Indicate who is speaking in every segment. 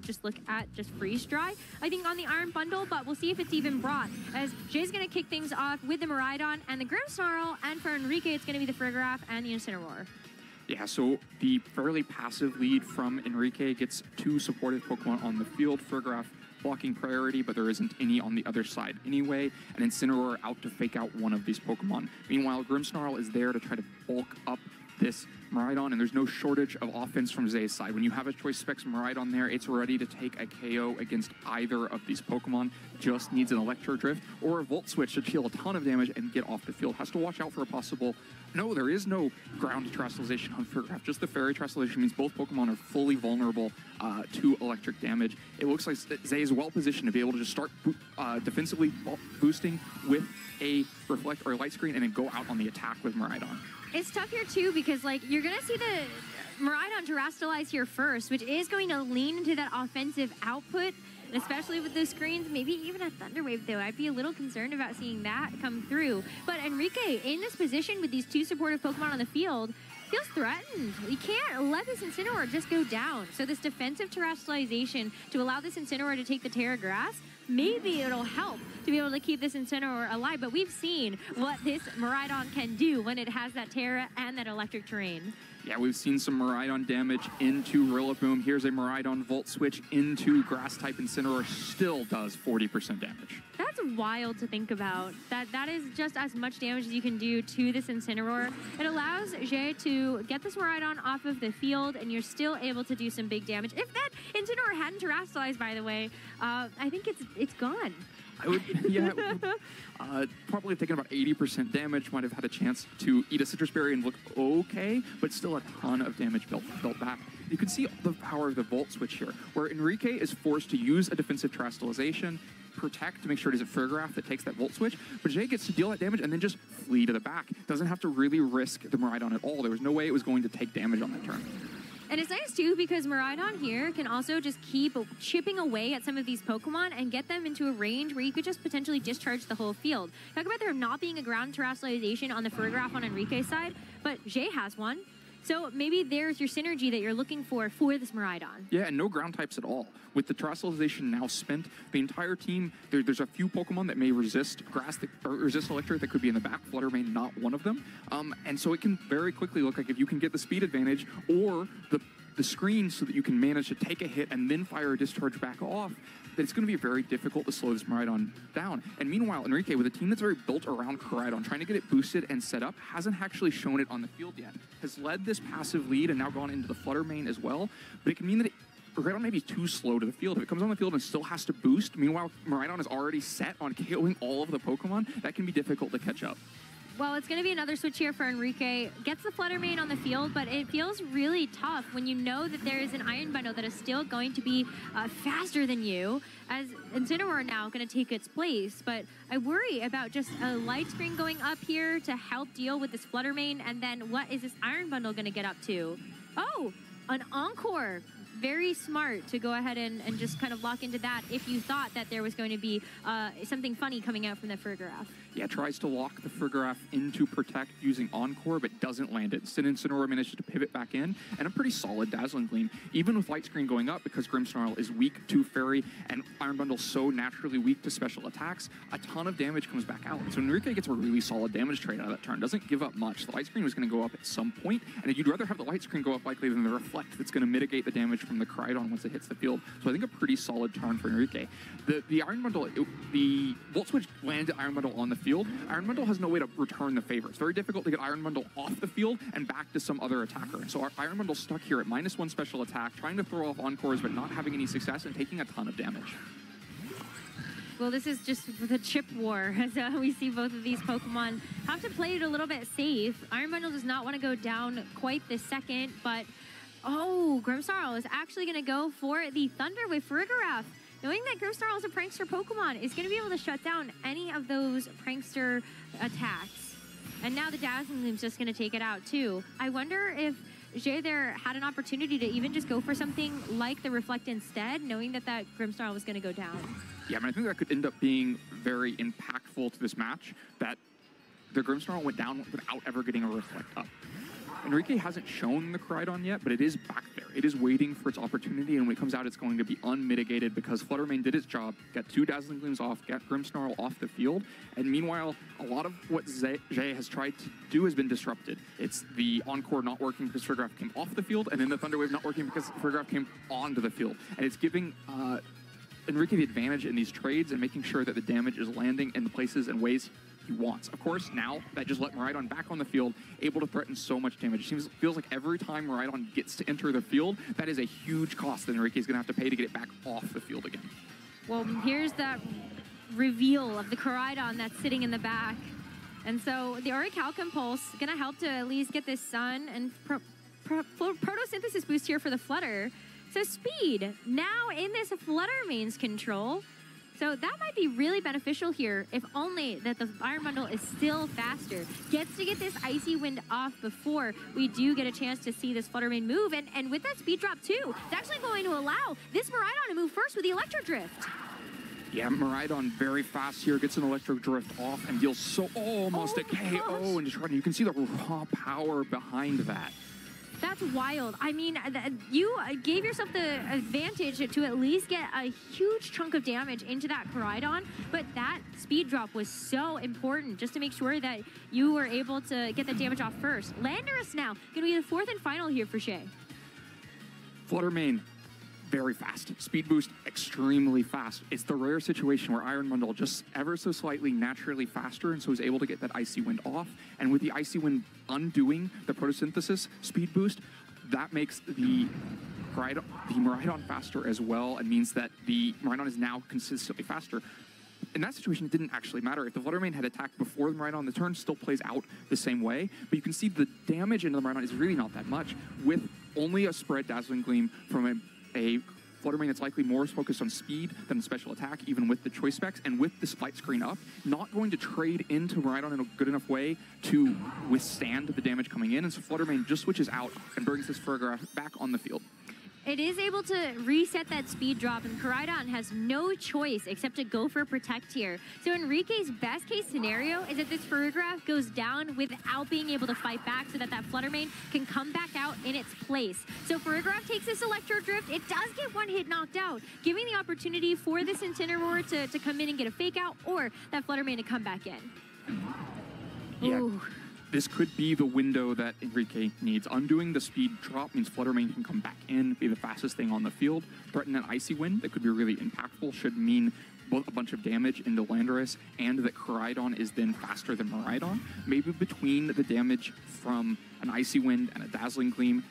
Speaker 1: just look at just freeze dry, I think, on the Iron Bundle, but we'll see if it's even brought. As Jay's going to kick things off with the Miraidon and the Grimmsnarl and for Enrique, it's going to be the Farigiraf and the Incineroar.
Speaker 2: Yeah, so the fairly passive lead from Enrique gets two supportive Pokemon on the field. Farigiraf blocking priority, but there isn't any on the other side anyway, and Incineroar out to fake out one of these Pokemon. Meanwhile, Grimmsnarl is there to try to bulk up this Miraidon, and there's no shortage of offense from Zay's side. When you have a Choice Specs Miraidon there, it's ready to take a KO against either of these Pokemon. Just needs an Electro Drift or a Volt Switch to deal a ton of damage and get off the field. Has to watch out for a possible... No, there is no ground terastallization on Farigiraf. Just the Fairy Terastallization means both Pokemon are fully vulnerable uh, to electric damage. It looks like Zay is well positioned to be able to just start uh, defensively boosting with a Reflect or a Light Screen and then go out on the attack with Miraidon.
Speaker 1: It's tough here too because like you're gonna see the Miraidon Terastallize here first, which is going to lean into that offensive output. And especially with those screens, maybe even a Thunder Wave though. I'd be a little concerned about seeing that come through. But Enrique, in this position with these two supportive Pokemon on the field, feels threatened. You can't let this Incineroar just go down. So this defensive terastallization to allow this Incineroar to take the Tera Grass, maybe it'll help to be able to keep this Incineroar alive. But we've seen what this Miraidon can do when it has that Tera and that electric terrain.
Speaker 2: Yeah, we've seen some Miraidon damage into Rillaboom. Here's a Miraidon Volt Switch into Grass-type Incineroar. Still does 40% damage.
Speaker 1: That's wild to think about. That That is just as much damage as you can do to this Incineroar. It allows Jay to get this Miraidon off of the field, and you're still able to do some big damage. If that Incineroar hadn't terastallized, by the way, uh, I think it's it's gone.
Speaker 2: I would, yeah, uh, probably taken about 80% damage. Might have had a chance to eat a Sitrus Berry and look okay, but still a ton of damage built, built back. You can see the power of the Volt Switch here, where Enrique is forced to use a defensive Terastallization, protect to make sure it is a Farigiraf that takes that Volt Switch, but Jay gets to deal that damage and then just flee to the back. Doesn't have to really risk the Miraidon at all. There was no way it was going to take damage on that turn.
Speaker 1: And it's nice too because Miraidon here can also just keep chipping away at some of these Pokemon and get them into a range where you could just potentially discharge the whole field. Talk about there not being a ground terastallization on the Farigiraf on Enrique's side, but Jay has one. So maybe there's your synergy that you're looking for for this Miraidon.
Speaker 2: Yeah, and no ground types at all. With the Terastallization now spent, the entire team, there, there's a few Pokemon that may resist grass, that, or resist electric that could be in the back. Flutter Mane, not one of them. Um, and so it can very quickly look like if you can get the speed advantage or the the screen so that you can manage to take a hit and then fire a discharge back off, that it's going to be very difficult to slow this Miraidon down. And meanwhile, Enrique, with a team that's very built around Koraidon, trying to get it boosted and set up, hasn't actually shown it on the field yet. Has led this passive lead and now gone into the Flutter Mane as well, but it can mean that it, Miraidon may be too slow to the field. If it comes on the field and still has to boost, meanwhile, Miraidon is already set on KOing all of the Pokemon, that can be difficult to catch up.
Speaker 1: Well, it's going to be another switch here for Enrique. Gets the Flutter Mane on the field, but it feels really tough when you know that there is an Iron Bundle that is still going to be uh, faster than you, as Incineroar now going to take its place. But I worry about just a Light Screen going up here to help deal with this Flutter Mane, and then what is this Iron Bundle going to get up to? Oh, an Encore very smart to go ahead and, and just kind of lock into that if you thought that there was going to be uh, something funny coming out from the Farigiraf.
Speaker 2: Yeah, tries to lock the Farigiraf into Protect using Encore, but doesn't land it. Sin Incineroar manages to pivot back in, and a pretty solid Dazzling Gleam. Even with Light Screen going up, because Grimmsnarl is weak to Fairy, and Iron Bundle so naturally weak to special attacks, a ton of damage comes back out. So Enrique gets a really solid damage trade out of that turn. Doesn't give up much. The Light Screen was going to go up at some point, and you'd rather have the Light Screen go up likely than the Reflect that's going to mitigate the damage from the Koraidon once it hits the field. So I think a pretty solid turn for Enrique. The the Iron Bundle, it, the Volt Switch landed Iron Bundle on the field. Iron Bundle has no way to return the favor. It's very difficult to get Iron Bundle off the field and back to some other attacker. So Iron Bundle stuck here at minus one special attack, trying to throw off Encores but not having any success and taking a ton of damage.
Speaker 1: Well, this is just the chip war uh, we see both of these Pokemon have to play it a little bit safe. Iron Bundle does not want to go down quite this second, but Oh, Grimmsnarl is actually going to go for the Thunder with Farigiraf. Knowing that Grimmsnarl is a prankster Pokemon, is going to be able to shut down any of those prankster attacks. And now the Dazzling Gleam's just going to take it out too. I wonder if Jay there had an opportunity to even just go for something like the Reflect instead, knowing that that Grimmsnarl was going to go down.
Speaker 2: Yeah, I mean, I think that could end up being very impactful to this match, that the Grimmsnarl went down without ever getting a Reflect up. Enrique hasn't shown the Koraidon yet, but it is back there. It is waiting for its opportunity, and when it comes out, it's going to be unmitigated because Fluttermane did its job, got two Dazzling Gleams off, got Grimmsnarl off the field, and meanwhile, a lot of what Jay has tried to do has been disrupted. It's the Encore not working because Farigiraf came off the field, and then the Thunderwave not working because Farigiraf came onto the field. And it's giving uh, Enrique the advantage in these trades and making sure that the damage is landing in the places and ways he wants. Of course, now that just let Miraidon back on the field, able to threaten so much damage. It seems feels like every time Miraidon gets to enter the field, that is a huge cost that Enrique is going to have to pay to get it back off the field again.
Speaker 1: Well, here's that reveal of the Koraidon that's sitting in the back. And so the Orichalcum Pulse gonna help to at least get this Sun and pro pro Protosynthesis boost here for the Flutter. So speed, now in this Fluttermane's control. So that might be really beneficial here, if only that the Iron Bundle is still faster. Gets to get this Icy Wind off before we do get a chance to see this Fluttermane move. And, and with that speed drop too, it's actually going to allow this Miraidon to move first with the Electro Drift.
Speaker 2: Yeah, Miraidon very fast here, gets an Electro Drift off and deals so almost oh, a KO and just You can see the raw power behind that.
Speaker 1: That's wild. I mean, you uh, gave yourself the advantage to at least get a huge chunk of damage into that Koraidon, but that speed drop was so important just to make sure that you were able to get the damage off first. Landorus now going to be the fourth and final here for Shay.
Speaker 2: Fluttermane, very fast. Speed boost, extremely fast. It's the rare situation where Iron Bundle just ever so slightly naturally faster, and so is able to get that Icy Wind off. And with the Icy Wind undoing the protosynthesis speed boost, that makes the Miraidon, the Miraidon faster as well, and means that the Miraidon is now consistently faster. In that situation, it didn't actually matter. If the Fluttermane had attacked before the Miraidon, the turn still plays out the same way, but you can see the damage into the Miraidon is really not that much, with only a spread Dazzling Gleam from a a Fluttermane that's likely more focused on speed than special attack, even with the choice specs, and with this light screen up, not going to trade into Miraidon in a good enough way to withstand the damage coming in, and so Fluttermane just switches out and brings his Farigiraf back on the field.
Speaker 1: It is able to reset that speed drop, and Koraidon has no choice except to go for Protect here. So Enrique's best case scenario is that this Farigiraf goes down without being able to fight back so that that Fluttermane can come back out in its place. So Farigiraf takes this Electro Drift. It does get one hit knocked out, giving the opportunity for this Incineroar to, to come in and get a fake out, or that Fluttermane to come back in.
Speaker 2: Yeah. Ooh this could be the window that Enrique needs. Undoing the speed drop means Fluttermane can come back in, be the fastest thing on the field, threaten an Icy Wind that could be really impactful, should mean both a bunch of damage into Landorus and that Koraidon is then faster than Miraidon. Maybe between the damage from an Icy Wind and a Dazzling Gleam,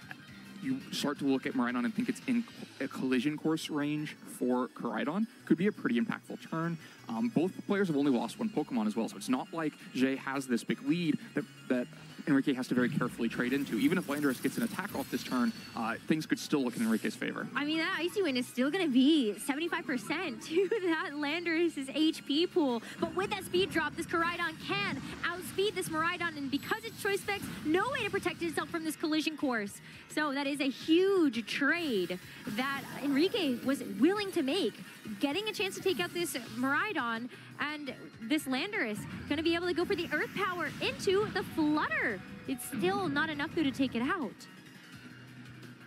Speaker 2: you start to look at Miraidon and think it's in a collision course range for Koraidon. Could be a pretty impactful turn. Um, both players have only lost one Pokemon as well, so it's not like Jay has this big lead that, that Enrique has to very carefully trade into. Even if Landorus gets an attack off this turn, uh, things could still look in Enrique's favor.
Speaker 1: I mean, that Icy Wind is still going to be 75% to that Landorus' HP pool. But with that speed drop, this Koraidon can outspeed this Miraidon, and because it's choice specs, no way to protect itself from this collision course. So that is a huge trade that Enrique was willing to make getting a chance to take out this Miraidon and this Landorus going to be able to go for the Earth Power into the Flutter. It's still not enough though to take it out.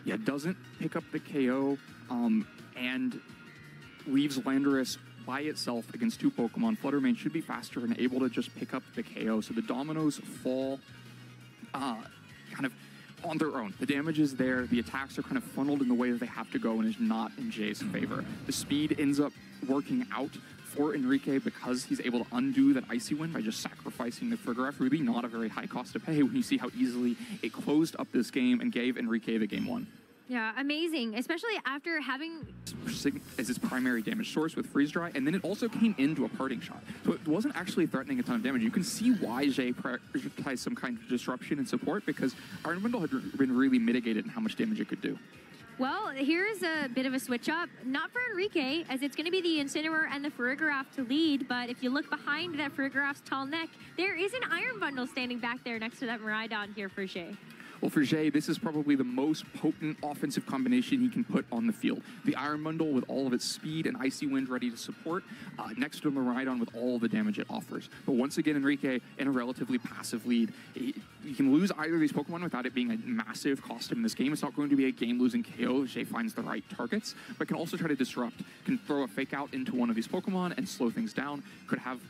Speaker 2: Yeah, doesn't pick up the KO um, and leaves Landorus by itself against two Pokemon. Fluttermane should be faster and able to just pick up the KO. So the dominoes fall uh, kind of on their own. The damage is there. The attacks are kind of funneled in the way that they have to go and is not in Jay's favor. The speed ends up working out for Enrique because he's able to undo that Icy Wind by just sacrificing the Farigiraf. Really not a very high cost to pay when you see how easily it closed up this game and gave Enrique the game one.
Speaker 1: Yeah, amazing, especially after having
Speaker 2: as its primary damage source with freeze dry, and then it also came into a parting shot. So it wasn't actually threatening a ton of damage. You can see why Jay prioritized some kind of disruption and support because Iron Bundle had been really mitigated in how much damage it could do.
Speaker 1: Well, here's a bit of a switch up. Not for Enrique, as it's going to be the Incineroar and the Farigiraf to lead, but if you look behind that Farigiraf's tall neck, there is an Iron Bundle standing back there next to that Miraidon here for Shay.
Speaker 2: For Jay, this is probably the most potent offensive combination he can put on the field. The Iron Bundle with all of its speed and Icy Wind ready to support, uh, next to Miraidon with all the damage it offers. But once again, Enrique in a relatively passive lead. You can lose either of these Pokemon without it being a massive cost in this game. It's not going to be a game-losing KO if Jay finds the right targets, but can also try to disrupt. Can throw a Fake Out into one of these Pokemon and slow things down. Could have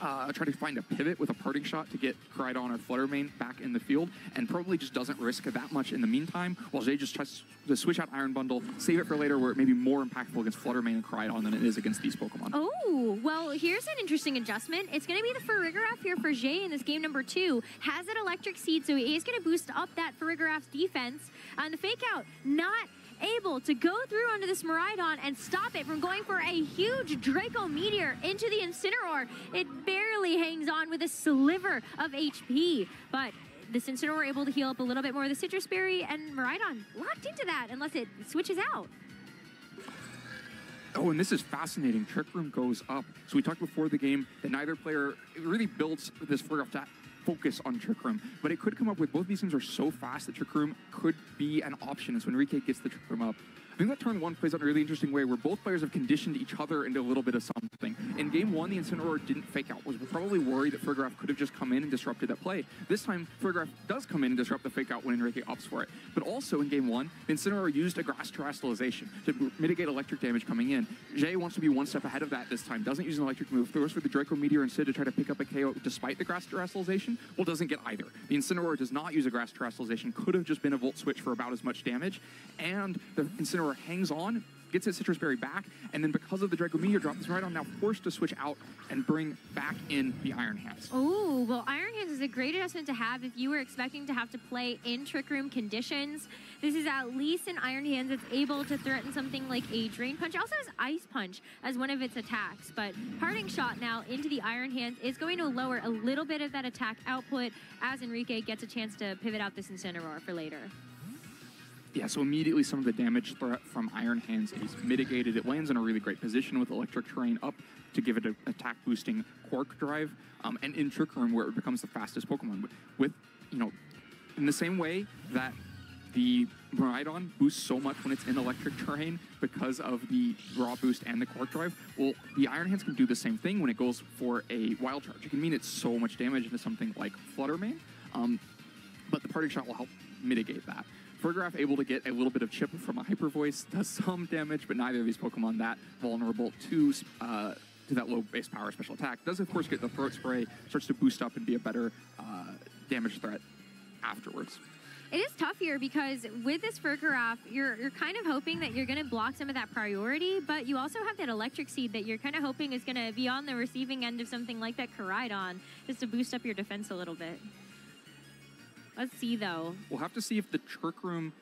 Speaker 2: uh, try to find a pivot with a parting shot to get Koraidon or Fluttermane back in the field, and probably just doesn't risk that much in the meantime, while Jay just tries to switch out Iron Bundle, save it for later where it may be more impactful against Fluttermane and Koraidon than it is against these Pokemon.
Speaker 1: Oh, well, here's an interesting adjustment. It's going to be the Farigiraf here for Jay in this game number two. Has an Electric Seed, so he is going to boost up that Farigiraf's defense. And the Fake Out, not able to go through onto this Miraidon and stop it from going for a huge Draco Meteor into the Incineroar. It barely hangs on with a sliver of HP, but the Incineroar able to heal up a little bit more. The Sitrus Berry and Miraidon locked into that unless it switches out.
Speaker 2: Oh, and this is fascinating. Trick Room goes up. So we talked before the game that neither player really builds this Farigiraf focus on Trick Room. But it could come up with both these things are so fast that Trick Room could be an option as when Enrique gets the Trick Room up. I think that turn one plays out in a really interesting way where both players have conditioned each other into a little bit of something. In game one, the Incineroar didn't fake out, was probably worried that Farigiraf could have just come in and disrupted that play. This time, Farigiraf does come in and disrupt the fake out when Enrique opts for it. But also in game one, the Incineroar used a grass terastallization to mitigate electric damage coming in. Jay wants to be one step ahead of that this time, doesn't use an electric move, throws for the Draco Meteor instead to try to pick up a KO despite the grass terastallization. Well, doesn't get either. The Incineroar does not use a grass terastallization, could have just been a Volt Switch for about as much damage, and the Incineroar hangs on gets his Sitrus Berry back, and then because of the Draco Meteor drop, this Miraidon now forced to switch out and bring back in the Iron Hands.
Speaker 1: Oh, well, Iron Hands is a great adjustment to have if you were expecting to have to play in Trick Room conditions. This is at least an Iron Hands that's able to threaten something like a Drain Punch. It also has Ice Punch as one of its attacks, but Parting Shot now into the Iron Hands is going to lower a little bit of that attack output as Enrique gets a chance to pivot out this Incineroar for later.
Speaker 2: Yeah, so immediately some of the damage threat from Iron Hands is mitigated. It lands in a really great position with Electric Terrain up to give it an attack boosting Quark Drive, um, and in Trick Room where it becomes the fastest Pokemon. With, you know, in the same way that the Miraidon boosts so much when it's in electric terrain because of the raw boost and the quark drive. Well, the Iron Hands can do the same thing when it goes for a wild charge. It can mean it's so much damage into something like Fluttermane, um, but the parting shot will help mitigate that. Farigiraf able to get a little bit of chip from a Hyper Voice, does some damage, but neither of these Pokemon that vulnerable to uh, to that low base power special attack. Does of course get the Throat Spray, starts to boost up and be a better uh, damage threat afterwards.
Speaker 1: It is tough here because with this Farigiraf, you're you're kind of hoping that you're going to block some of that priority, but you also have that Electric Seed that you're kind of hoping is going to be on the receiving end of something like that Koraidon, just to boost up your defense a little bit. Let's see, though.
Speaker 2: We'll have to see if the Trick Room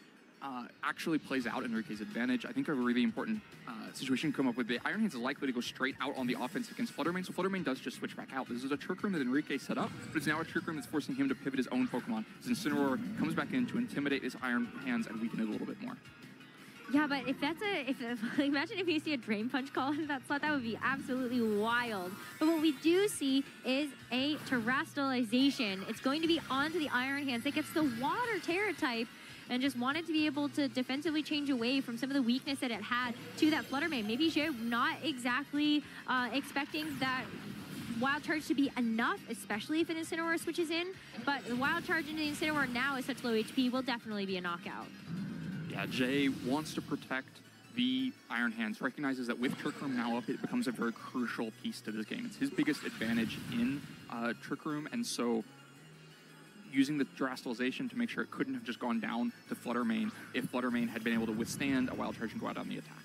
Speaker 2: uh, actually plays out in Enrique's advantage. I think a really important uh, situation to come up with the Iron Hands is likely to go straight out on the offense against Fluttermane, so Fluttermane does just switch back out. This is a Trick Room that Enrique set up, but it's now a Trick Room that's forcing him to pivot his own Pokemon. As Incineroar comes back in to intimidate his Iron Hands and weaken it a little bit more.
Speaker 1: Yeah, but if that's a, if, imagine if you see a Drain Punch call in that slot, that would be absolutely wild. But what we do see is a Terastallization. It's going to be onto the Iron Hands. It gets the Water Tera type and just wanted to be able to defensively change away from some of the weakness that it had to that Flutter Fluttermane. Maybe Jay not exactly uh, expecting that Wild Charge to be enough, especially if an Incineroar switches in, but the Wild Charge into the Incineroar now is such low HP will definitely be a knockout.
Speaker 2: Yeah, Jay wants to protect the Iron Hands, recognizes that with Trick Room now up, it becomes a very crucial piece to this game. It's his biggest advantage in uh, Trick Room, and so using the Terastallization to make sure it couldn't have just gone down to Fluttermane if Fluttermane had been able to withstand a Wild Charge and go out on the attack.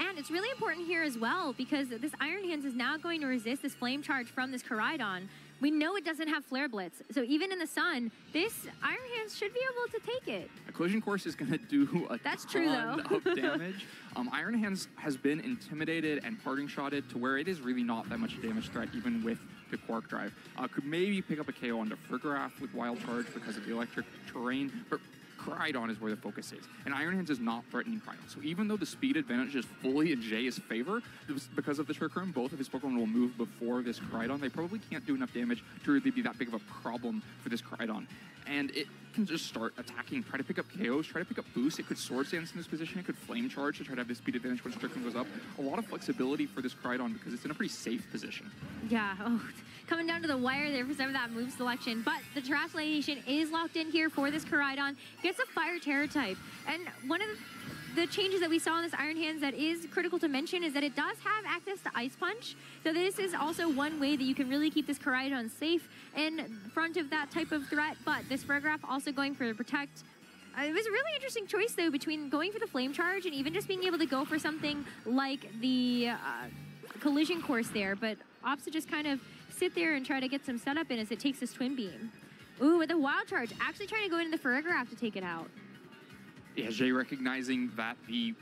Speaker 1: And it's really important here as well because this Iron Hands is now going to resist this Flame Charge from this Koraidon. We know it doesn't have Flare Blitz, so even in the sun, this Iron Hands should be able to take it.
Speaker 2: A Collision Course is going to do a
Speaker 1: That's
Speaker 2: ton
Speaker 1: true, though.
Speaker 2: of damage. Um, Iron Hands has been intimidated and parting shotted to where it is really not that much a damage threat, even with the Quark Drive. Uh, could maybe pick up a KO onto Farigiraf with Wild Charge because of the electric terrain, but Koraidon is where the focus is. And Iron Hands is not threatening Koraidon. So even though the speed advantage is fully in Jay's favor, because of the Trick Room, both of his Pokemon will move before this Koraidon. They probably can't do enough damage to really be that big of a problem for this Koraidon. And it can just start attacking, try to pick up KOs, try to pick up boosts. It could Swords Dance in this position. It could Flame Charge to try to have the speed advantage when Trick Room goes up. A lot of flexibility for this Koraidon because it's in a pretty safe position.
Speaker 1: Yeah, oh, coming down to the wire there for some of that move selection. But the Terastallization is locked in here for this Koraidon. Gets a Fire Tera type. And one of the the changes that we saw in this Iron Hands that is critical to mention is that it does have access to Ice Punch. So this is also one way that you can really keep this Koraidon safe in front of that type of threat. But this Farigiraf also going for the Protect. Uh, it was a really interesting choice, though, between going for the Flame Charge and even just being able to go for something like the uh, Collision Course there. But opts to just kind of sit there and try to get some setup in as it takes this Twin Beam. Ooh, with a Wild Charge, actually trying to go into the Farigiraf to take it out
Speaker 2: yeah, Jay recognizing that the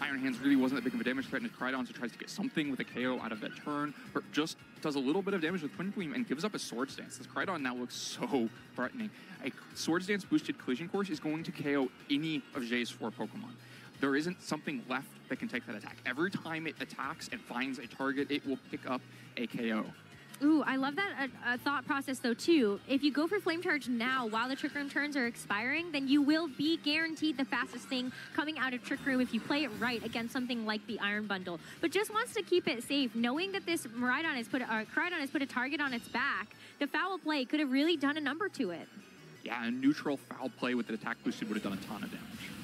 Speaker 2: Iron Hands really wasn't that big of a damage threat, and Koraidon so tries to get something with a KO out of that turn, but just does a little bit of damage with Twin Beam and gives up a Swords Dance. This Koraidon now looks so threatening. A Swords Dance boosted Collision Course is going to KO any of Jay's four Pokemon. There isn't something left that can take that attack. Every time it attacks and finds a target, it will pick up a KO.
Speaker 1: Ooh, I love that uh, uh, thought process though too. If you go for Flame Charge now while the Trick Room turns are expiring, then you will be guaranteed the fastest thing coming out of Trick Room if you play it right against something like the Iron Bundle. But just wants to keep it safe, knowing that this Miraidon has put, uh, has put a target on its back. The foul play could have really done a number to it.
Speaker 2: Yeah, a neutral foul play with the attack boosted would have done a ton of damage.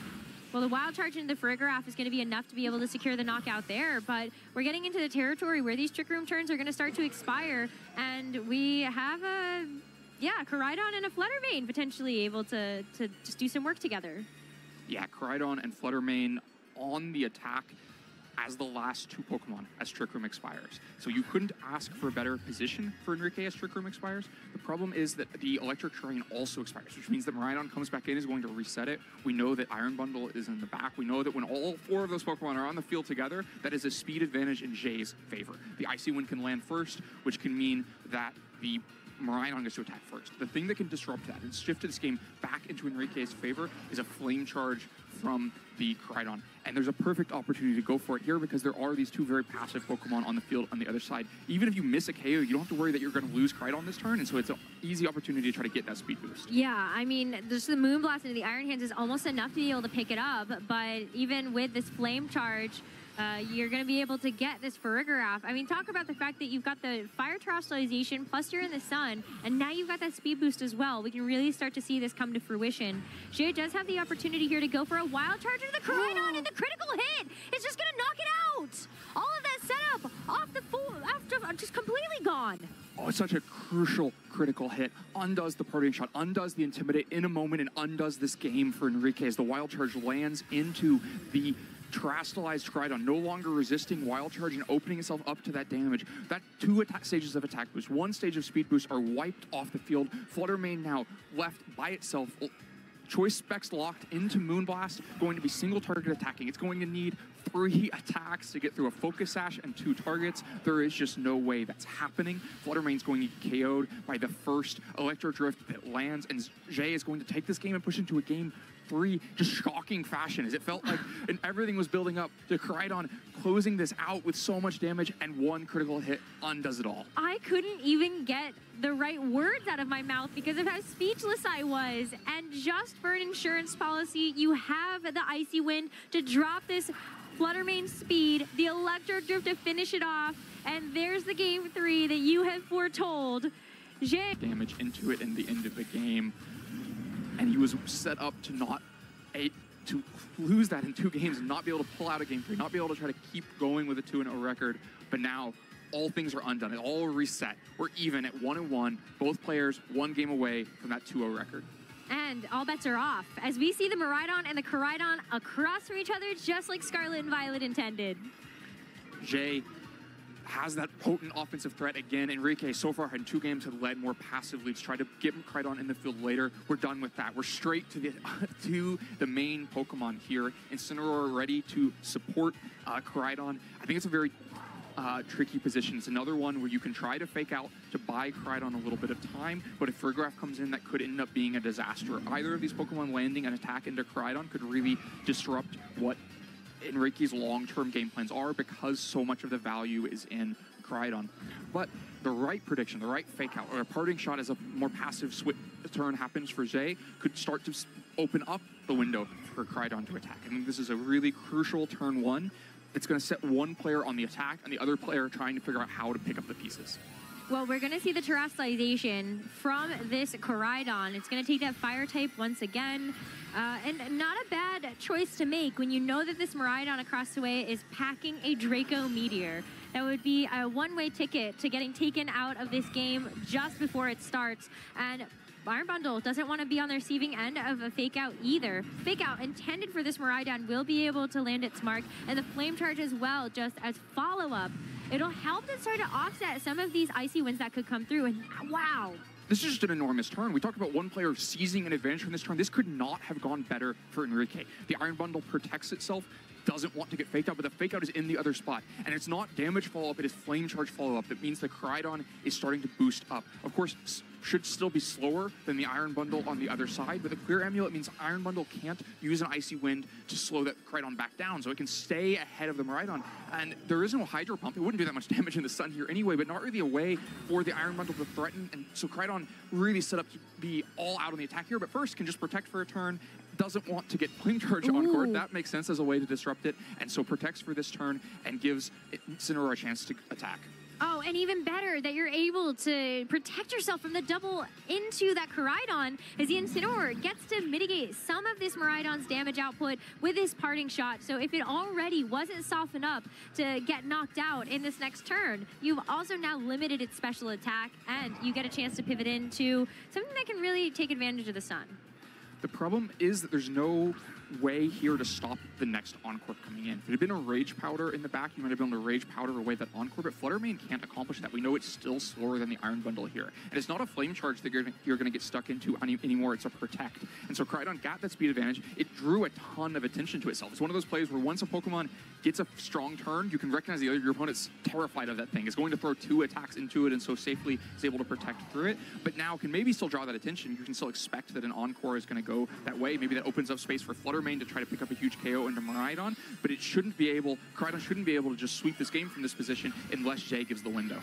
Speaker 1: Well, the wild charge into the Farigiraf is going to be enough to be able to secure the knockout there, but we're getting into the territory where these Trick Room turns are going to start to expire, and we have a, yeah, Koraidon and a Fluttermane potentially able to, to just do some work together.
Speaker 2: Yeah, Koraidon and Fluttermane on the attack as the last two Pokemon as Trick Room expires. So you couldn't ask for a better position for Enrique as Trick Room expires. The problem is that the Electric Terrain also expires, which means that Miraidon comes back in is going to reset it. We know that Iron Bundle is in the back. We know that when all four of those Pokemon are on the field together, that is a speed advantage in Jay's favor. The Icy Wind can land first, which can mean that the Miraidon gets to attack first. The thing that can disrupt that and shift this game back into Enrique's favor is a Flame Charge from the Koraidon. And there's a perfect opportunity to go for it here because there are these two very passive Pokemon on the field on the other side. Even if you miss a KO, you don't have to worry that you're going to lose Koraidon this turn, and so it's an easy opportunity to try to get that speed boost.
Speaker 1: Yeah, I mean, just the Moonblast into the Iron Hands is almost enough to be able to pick it up, but even with this Flame Charge, uh, you're going to be able to get this Farigiraf. I mean, talk about the fact that you've got the Fire Terastallization, plus you're in the sun, and now you've got that speed boost as well. We can really start to see this come to fruition. Jay does have the opportunity here to go for a Wild Charge into the Koraidon, and the critical hit is just going to knock it out. All of that setup off the full, after, just completely gone.
Speaker 2: Oh, it's such a crucial, critical hit. Undoes the parting shot, undoes the intimidate in a moment, and undoes this game for Enrique as the wild charge lands into the Terastallized Koraidon, no longer resisting Wild Charge and opening itself up to that damage. That two stages of attack boost, one stage of speed boost are wiped off the field. Fluttermane now left by itself. Choice specs locked into Moonblast, going to be single target attacking. It's going to need three attacks to get through a Focus Sash and two targets. There is just no way that's happening. Fluttermane's going to get KO'd by the first Electro Drift that lands, and Jay is going to take this game and push into a game three just shocking fashion as it felt like and everything was building up to Koraidon closing this out with so much damage and one critical hit undoes it all.
Speaker 1: I couldn't even get the right words out of my mouth because of how speechless I was. And just for an insurance policy, you have the Icy Wind to drop this Fluttermane speed, the Electro Drift to finish it off, and there's the game three that you have foretold. Jay
Speaker 2: damage into it in the end of the game and he was set up to not a, to lose that in two games and not be able to pull out a game three, not be able to try to keep going with a 2 0 record. But now all things are undone. It all reset. We're even at 1 and 1. Both players one game away from that 2 0 record.
Speaker 1: And all bets are off as we see the Miraidon and the Koraidon across from each other, just like Scarlet and Violet intended.
Speaker 2: Jay has that potent offensive threat again. Enrique so far in two games had led more passively to try to get Koraidon in the field later. We're done with that. We're straight to the to the main Pokemon here. Incineroar ready to support uh. I think it's a very uh, tricky position. It's another one where you can try to fake out to buy Koraidon a little bit of time, but if Farigiraf comes in, that could end up being a disaster. Either of these Pokemon landing an attack into Koraidon could really disrupt what Enrique's long-term game plans are because so much of the value is in Koraidon. But the right prediction, the right fake out, or a parting shot as a more passive swi turn happens for Zay could start to open up the window for Koraidon to attack. I think this is a really crucial turn one. It's going to set one player on the attack and the other player trying to figure out how to pick up the pieces.
Speaker 1: Well, we're going to see the terastallization from this Koraidon. It's going to take that fire type once again. Uh, and not a bad choice to make when you know that this Miraidon across the way is packing a Draco Meteor. That would be a one-way ticket to getting taken out of this game just before it starts. And Iron Bundle doesn't want to be on the receiving end of a fake out either. Fake out intended for this Miraidon will be able to land its mark, and the Flame Charge as well, just as follow-up. It'll help to start to offset some of these icy winds that could come through, and wow,
Speaker 2: This is just an enormous turn. We talked about one player seizing an advantage from this turn. This could not have gone better for Enrique. The Iron Bundle protects itself, doesn't want to get faked out, but the fake out is in the other spot. And it's not damage follow up, it is flame charge follow up. That means the Koraidon is starting to boost up. Of course, should still be slower than the Iron Bundle on the other side, but the Clear Amulet means Iron Bundle can't use an Icy Wind to slow that Koraidon back down, so it can stay ahead of the Miraidon. And there is no Hydro Pump. It wouldn't do that much damage in the sun here anyway, but not really a way for the Iron Bundle to threaten. And so Koraidon really set up to be all out on the attack here, but first can just protect for a turn, doesn't want to get Flame Charge on court. That makes sense as a way to disrupt it, and so protects for this turn and gives Incineroar a chance to attack.
Speaker 1: Oh, and even better that you're able to protect yourself from the double into that Koraidon as the Incineroar gets to mitigate some of this Miraidon's damage output with his parting shot. So if it already wasn't softened up to get knocked out in this next turn, you've also now limited its special attack and you get a chance to pivot into something that can really take advantage of the sun.
Speaker 2: The problem is that there's no way here to stop the next Encore coming in. If it had been a Rage Powder in the back, you might have been able to Rage Powder away that Encore, but Fluttermane can't accomplish that. We know it's still slower than the Iron Bundle here. And it's not a Flame Charge that you're, you're going to get stuck into any, anymore, it's a Protect. And so Koraidon got that speed advantage. It drew a ton of attention to itself. It's one of those plays where once a Pokemon gets a strong turn, you can recognize the other, your opponent's terrified of that thing, is going to throw two attacks into it and so safely is able to protect through it, but now can maybe still draw that attention. You can still expect that an Encore is going to go that way. Maybe that opens up space for Fluttermane to try to pick up a huge KO into Miraidon, but it shouldn't be able, Koraidon shouldn't be able to just sweep this game from this position unless Jay gives the window.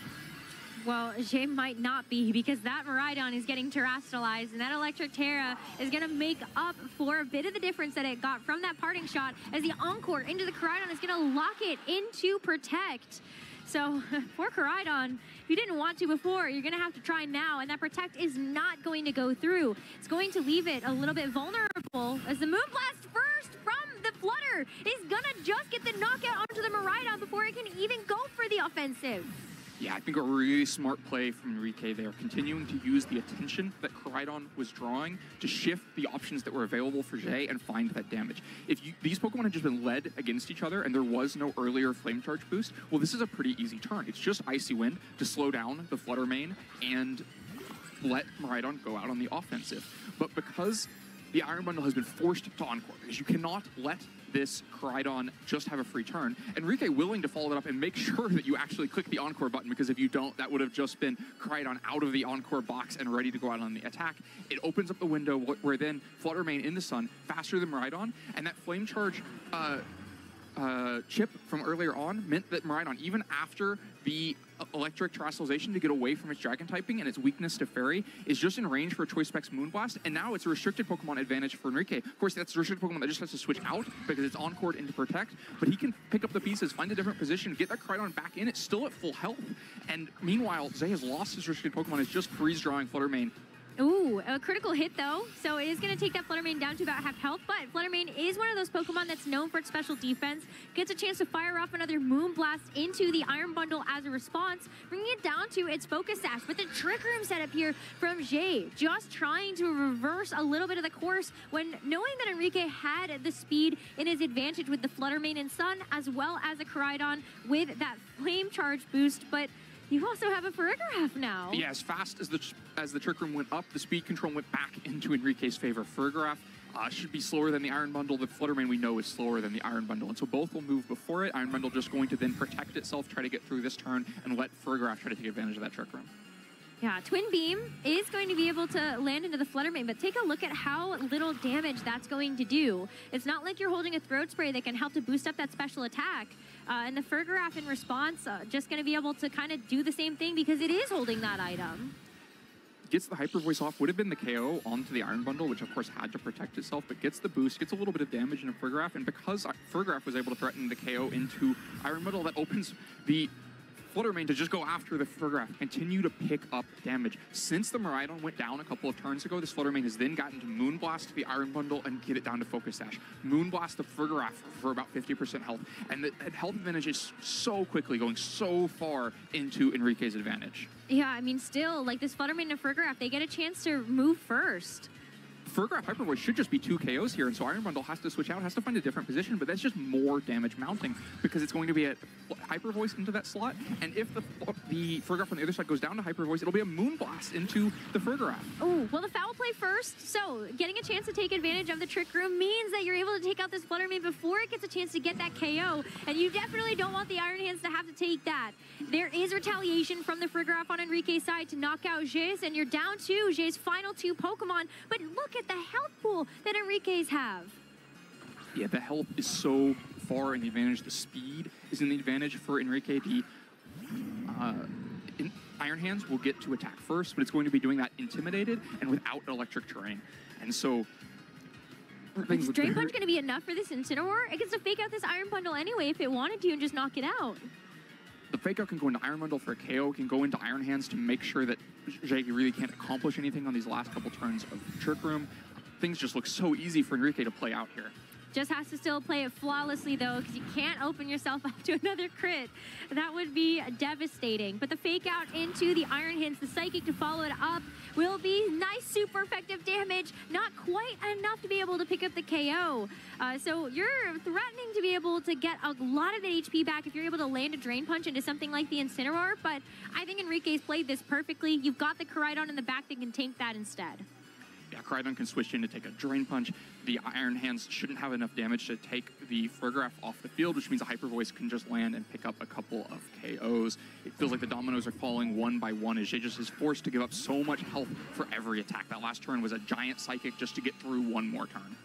Speaker 1: Well, Jay might not be because that Miraidon is getting terastallized, and that Electric Tera is going to make up for a bit of the difference that it got from that parting shot as the Encore into the Koraidon is going to lock it into Protect. So for Koraidon, if you didn't want to before, you're going to have to try now, and that Protect is not going to go through. It's going to leave it a little bit vulnerable as the Moonblast first from the Flutter is going to just get the knockout onto the Miraidon before it can even go for the offensive.
Speaker 2: Yeah, I think a really smart play from Enrique there, continuing to use the attention that Koraidon was drawing to shift the options that were available for Jay and find that damage. If you, these Pokemon had just been led against each other and there was no earlier Flame Charge boost, well, this is a pretty easy turn. It's just Icy Wind to slow down the Flutter Mane and let Miraidon go out on the offensive. But because the Iron Bundle has been forced to Encore, because you cannot let this Koraidon just have a free turn, Enrique willing to follow it up and make sure that you actually click the Encore button, because if you don't, that would have just been Koraidon out of the Encore box and ready to go out on the attack. It opens up the window where then Fluttermane in the sun, faster than Miraidon, and that Flame Charge uh, uh, chip from earlier on meant that Miraidon, even after the electric terastallization to get away from its dragon typing and its weakness to fairy, is just in range for Choice Specs Moonblast, and now it's a restricted Pokemon advantage for Enrique. Of course, that's a restricted Pokemon that just has to switch out because it's court into Protect, but he can pick up the pieces, find a different position, get that Koraidon back in, it's still at full health, and meanwhile, Zay has lost his restricted Pokemon, is just freeze drawing Fluttermane
Speaker 1: Ooh, a critical hit though. So it is going to take that Fluttermane down to about half health, but Fluttermane is one of those Pokemon that's known for its special defense. Gets a chance to fire off another Moonblast into the Iron Bundle as a response, bringing it down to its Focus Sash. But the Trick Room setup here from Jay, just trying to reverse a little bit of the course when knowing that Enrique had the speed in his advantage with the Fluttermane and Sun, as well as a Koraidon with that Flame Charge boost, but you also have a Farigiraf now.
Speaker 2: Yeah, as fast as the as the trick room went up, the speed control went back into Enrique's favor. Farigiraf uh, should be slower than the Iron Bundle. The Fluttermane we know is slower than the Iron Bundle, and so both will move before it. Iron Bundle just going to then protect itself, try to get through this turn, and let Farigiraf try to take advantage of that trick room.
Speaker 1: Yeah, Twin Beam is going to be able to land into the Fluttermane, but take a look at how little damage that's going to do. It's not like you're holding a Throat Spray that can help to boost up that special attack. Uh, and the Farigiraf in response, uh, just going to be able to kind of do the same thing because it is holding that item.
Speaker 2: Gets the Hyper Voice off, would have been the KO onto the Iron Bundle, which of course had to protect itself, but gets the boost, gets a little bit of damage into Farigiraf, and because Farigiraf was able to threaten the KO into Iron Bundle, that opens the Fluttermane to just go after the Farigiraf, continue to pick up damage. Since the Miraidon went down a couple of turns ago, this Fluttermane has then gotten to Moonblast the Iron Bundle and get it down to Focus Sash. Moonblast the Farigiraf for about 50% health, and the health advantage is so quickly going so far into Enrique's advantage.
Speaker 1: Yeah, I mean, still, like this Fluttermane and Farigiraf, they get a chance to move first.
Speaker 2: Farigiraf Hyper Voice should just be two KOs here, and so Iron Bundle has to switch out, has to find a different position, but that's just more damage mounting because it's going to be a Hyper Voice into that slot, and if the the Farigiraf on the other side goes down to Hyper Voice, it'll be a Moonblast into the Farigiraf.
Speaker 1: Oh, well, the foul play first, so getting a chance to take advantage of the Trick Room means that you're able to take out this Fluttermane before it gets a chance to get that KO, and you definitely don't want the Iron Hands to have to take that. There is retaliation from the Farigiraf on Enrique's side to knock out Jayce, and you're down to Jayce's final two Pokemon, but look at the health pool that Enrique's have.
Speaker 2: Yeah, the health is so far in the advantage. The speed is in the advantage for Enrique. The uh, in Iron Hands will get to attack first, but it's going to be doing that intimidated and without electric terrain. And so
Speaker 1: is Drain Punch going to be enough for this Incineroar? It gets to fake out this Iron Bundle anyway if it wanted to and just knock it out.
Speaker 2: The fake out can go into Iron Bundle for a KO, can go into Iron Hands to make sure that Jake really can't accomplish anything on these last couple turns of Trick Room. Things just look so easy for Enrique to play out here.
Speaker 1: Just has to still play it flawlessly, though, because you can't open yourself up to another crit. That would be devastating. But the fake out into the Iron Hands, the Psychic to follow it up, will be nice, super effective damage. Not quite enough to be able to pick up the KO. Uh, so you're threatening to be able to get a lot of that HP back if you're able to land a Drain Punch into something like the Incineroar. But I think Enrique's played this perfectly. You've got the Koraidon in the back that can tank that instead.
Speaker 2: Koraidon can switch in to take a Drain Punch. The Iron Hands shouldn't have enough damage to take the Farigiraf off the field, which means a Hyper Voice can just land and pick up a couple of KOs. It feels like the dominoes are falling one by one as Jay just is forced to give up so much health for every attack. That last turn was a giant Psychic just to get through one more turn.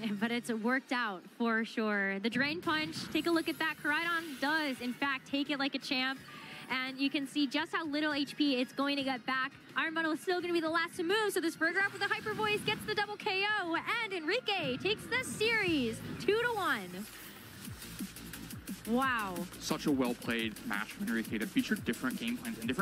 Speaker 1: But it's worked out for sure. The Drain Punch, take a look at that. Koraidon does, in fact, take it like a champ and you can see just how little HP it's going to get back. Iron Bundle is still going to be the last to move, so this Farigiraf with the Hyper Voice gets the double KO, and Enrique takes the series two to one. Wow.
Speaker 2: Such a well-played match from Enrique that featured different game plans and different